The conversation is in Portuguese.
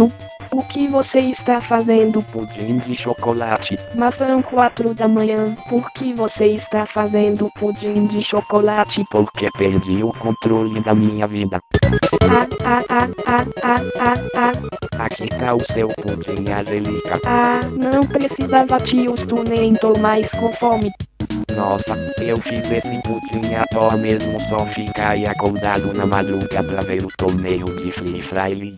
Certo? O que você está fazendo? Pudim de chocolate. Mas são quatro da manhã. Por que você está fazendo pudim de chocolate? Porque perdi o controle da minha vida. Ah, ah, ah, ah, ah, ah, ah. ah. Aqui tá o seu pudim, Angelica. Ah, não precisava tios, tu nem tô mais com fome. Nossa, eu fiz esse pudim à toa mesmo só ficar acordado na madruga pra ver o torneio de Free Fire.